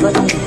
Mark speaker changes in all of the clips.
Speaker 1: Baba.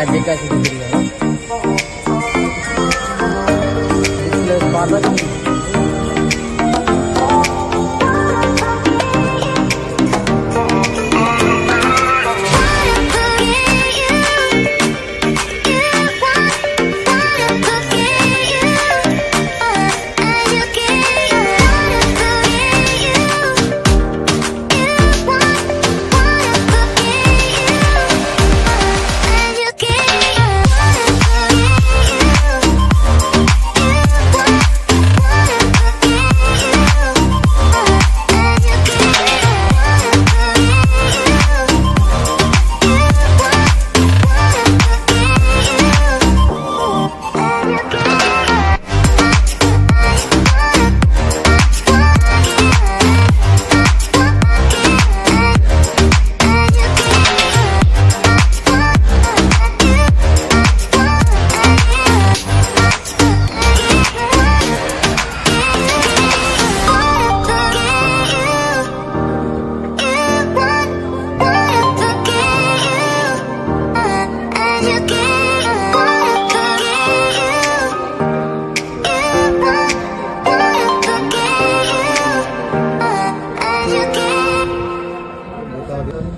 Speaker 1: Parlour का शुरू किया है.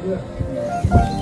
Speaker 2: Yeah.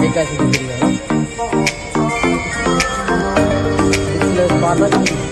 Speaker 1: देखा शुरू करिए डिस्प्ले पाता